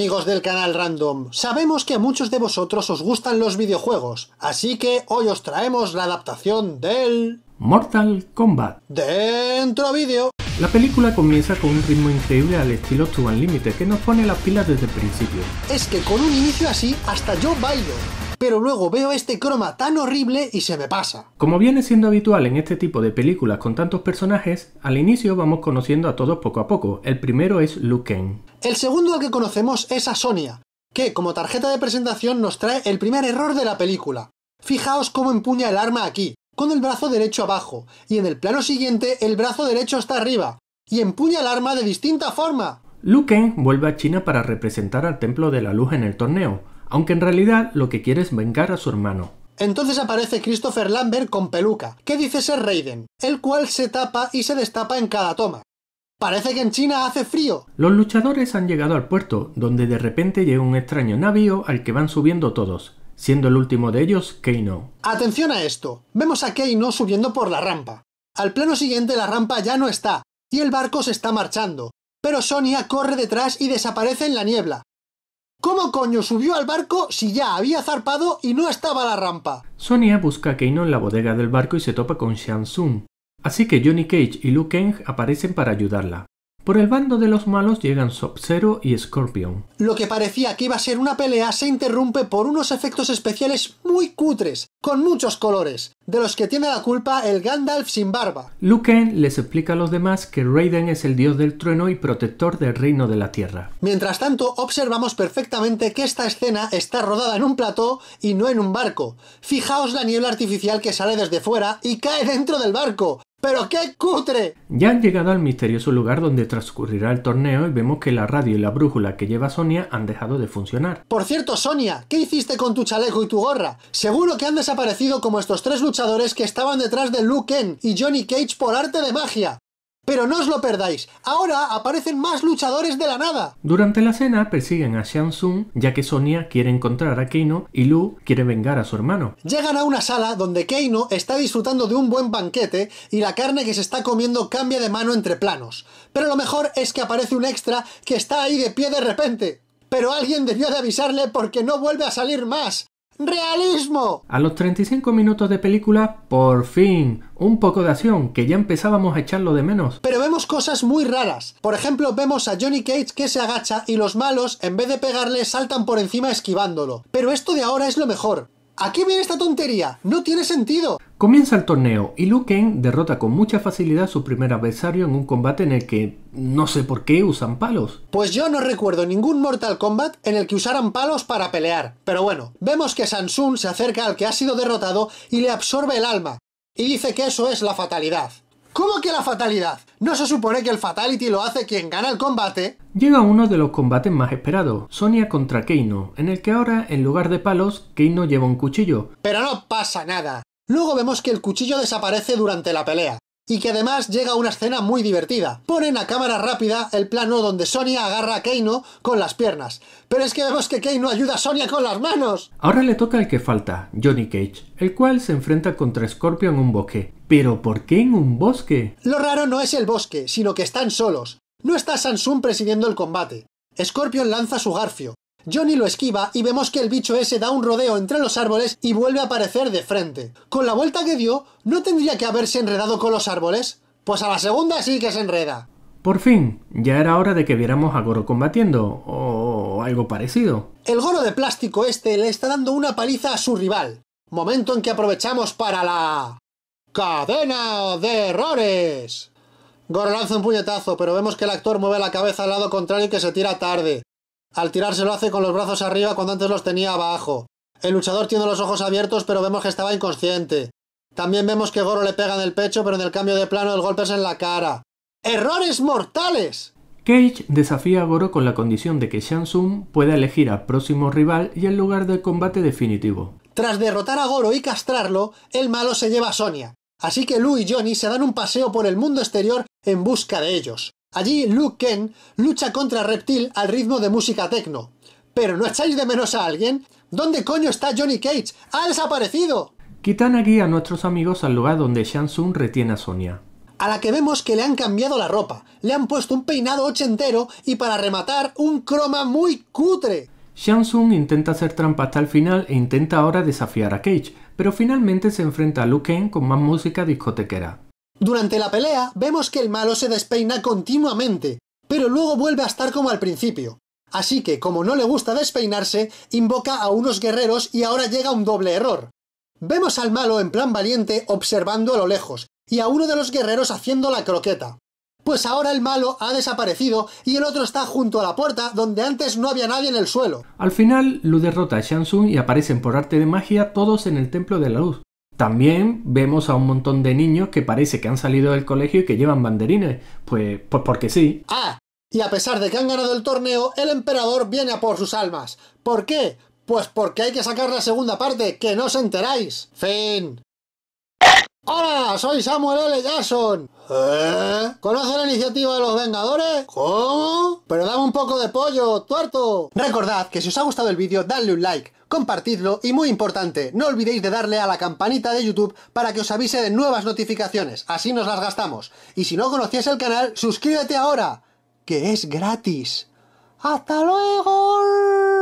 Amigos del canal Random, sabemos que a muchos de vosotros os gustan los videojuegos, así que hoy os traemos la adaptación del... Mortal Kombat. Dentro vídeo. La película comienza con un ritmo increíble al estilo To Unlimited que nos pone las pilas desde el principio. Es que con un inicio así hasta yo bailo. Pero luego veo este croma tan horrible y se me pasa. Como viene siendo habitual en este tipo de películas con tantos personajes, al inicio vamos conociendo a todos poco a poco. El primero es Luke Kang. El segundo al que conocemos es a Sonia, que como tarjeta de presentación nos trae el primer error de la película. Fijaos cómo empuña el arma aquí, con el brazo derecho abajo, y en el plano siguiente el brazo derecho está arriba, y empuña el arma de distinta forma. Luke Kang vuelve a China para representar al Templo de la Luz en el torneo, aunque en realidad lo que quiere es vengar a su hermano. Entonces aparece Christopher Lambert con peluca, que dice ser Raiden, el cual se tapa y se destapa en cada toma. Parece que en China hace frío. Los luchadores han llegado al puerto, donde de repente llega un extraño navío al que van subiendo todos, siendo el último de ellos Keino. Atención a esto, vemos a Keino subiendo por la rampa. Al plano siguiente la rampa ya no está, y el barco se está marchando, pero Sonia corre detrás y desaparece en la niebla. ¿Cómo coño subió al barco si ya había zarpado y no estaba la rampa? Sonia busca a Keino en la bodega del barco y se topa con Shang Tsung, Así que Johnny Cage y Luke Kang aparecen para ayudarla. Por el bando de los malos llegan Sub-Zero y Scorpion. Lo que parecía que iba a ser una pelea se interrumpe por unos efectos especiales muy cutres, con muchos colores, de los que tiene la culpa el Gandalf sin barba. Luke Kang les explica a los demás que Raiden es el dios del trueno y protector del reino de la tierra. Mientras tanto, observamos perfectamente que esta escena está rodada en un plató y no en un barco. Fijaos la niebla artificial que sale desde fuera y cae dentro del barco. ¡Pero qué cutre! Ya han llegado al misterioso lugar donde transcurrirá el torneo y vemos que la radio y la brújula que lleva Sonia han dejado de funcionar. Por cierto, Sonia, ¿qué hiciste con tu chaleco y tu gorra? Seguro que han desaparecido como estos tres luchadores que estaban detrás de Luke Kang y Johnny Cage por arte de magia. Pero no os lo perdáis, ahora aparecen más luchadores de la nada. Durante la cena persiguen a Shang Tsung ya que Sonia quiere encontrar a Keino y Lu quiere vengar a su hermano. Llegan a una sala donde Keino está disfrutando de un buen banquete y la carne que se está comiendo cambia de mano entre planos. Pero lo mejor es que aparece un extra que está ahí de pie de repente. Pero alguien debió de avisarle porque no vuelve a salir más. ¡Realismo! A los 35 minutos de película, por fin, un poco de acción, que ya empezábamos a echarlo de menos. Pero vemos cosas muy raras. Por ejemplo, vemos a Johnny Cage que se agacha y los malos, en vez de pegarle, saltan por encima esquivándolo. Pero esto de ahora es lo mejor. ¿A qué viene esta tontería? ¡No tiene sentido! Comienza el torneo y Liu Kang derrota con mucha facilidad a su primer adversario en un combate en el que no sé por qué usan palos. Pues yo no recuerdo ningún Mortal Kombat en el que usaran palos para pelear. Pero bueno, vemos que Samsung se acerca al que ha sido derrotado y le absorbe el alma. Y dice que eso es la fatalidad. ¿Cómo que la fatalidad? ¿No se supone que el Fatality lo hace quien gana el combate? Llega uno de los combates más esperados, Sonia contra Keino, en el que ahora, en lugar de palos, Keino lleva un cuchillo. Pero no pasa nada. Luego vemos que el cuchillo desaparece durante la pelea. Y que además llega una escena muy divertida. Ponen a cámara rápida el plano donde Sonia agarra a Keino con las piernas. Pero es que vemos que Keino ayuda a Sonia con las manos. Ahora le toca el que falta, Johnny Cage, el cual se enfrenta contra Scorpio en un bosque. ¿Pero por qué en un bosque? Lo raro no es el bosque, sino que están solos. No está Samsung presidiendo el combate. Scorpion lanza su garfio. Johnny lo esquiva y vemos que el bicho ese da un rodeo entre los árboles y vuelve a aparecer de frente. Con la vuelta que dio, ¿no tendría que haberse enredado con los árboles? Pues a la segunda sí que se enreda. Por fin, ya era hora de que viéramos a Goro combatiendo, o algo parecido. El Goro de plástico este le está dando una paliza a su rival. Momento en que aprovechamos para la... ¡Cadena de errores! Goro lanza un puñetazo, pero vemos que el actor mueve la cabeza al lado contrario y que se tira tarde. Al tirarse lo hace con los brazos arriba cuando antes los tenía abajo. El luchador tiene los ojos abiertos pero vemos que estaba inconsciente. También vemos que Goro le pega en el pecho pero en el cambio de plano el golpe es en la cara. ¡Errores mortales! Cage desafía a Goro con la condición de que Shang Tsung pueda elegir al próximo rival y el lugar del combate definitivo. Tras derrotar a Goro y castrarlo, el malo se lleva a Sonia. Así que Lu y Johnny se dan un paseo por el mundo exterior en busca de ellos. Allí Luke Kang lucha contra Reptil al ritmo de música techno. ¿Pero no echáis de menos a alguien? ¿Dónde coño está Johnny Cage? ¡Ha desaparecido! Kitana guía a nuestros amigos al lugar donde Shang Tsung retiene a Sonia. a la que vemos que le han cambiado la ropa, le han puesto un peinado ochentero y para rematar un croma muy cutre. Shang Tsung intenta hacer trampa hasta el final e intenta ahora desafiar a Cage, pero finalmente se enfrenta a Liu Kang con más música discotequera. Durante la pelea vemos que el malo se despeina continuamente, pero luego vuelve a estar como al principio. Así que, como no le gusta despeinarse, invoca a unos guerreros y ahora llega un doble error. Vemos al malo en plan valiente observando a lo lejos, y a uno de los guerreros haciendo la croqueta. Pues ahora el malo ha desaparecido y el otro está junto a la puerta donde antes no había nadie en el suelo. Al final, Lu derrota a Shang Tsung y aparecen por arte de magia todos en el Templo de la Luz. También vemos a un montón de niños que parece que han salido del colegio y que llevan banderines. Pues, pues porque sí. Ah, y a pesar de que han ganado el torneo, el emperador viene a por sus almas. ¿Por qué? Pues porque hay que sacar la segunda parte, que no os enteráis. Fin. ¡Hola! Soy Samuel L. Jackson. ¿Eh? ¿Conoce la iniciativa de los Vengadores? ¿Cómo? Pero dame un poco de pollo, tuerto. Recordad que si os ha gustado el vídeo, dadle un like, compartidlo y muy importante, no olvidéis de darle a la campanita de YouTube para que os avise de nuevas notificaciones, así nos las gastamos. Y si no conocías el canal, suscríbete ahora, que es gratis. ¡Hasta luego!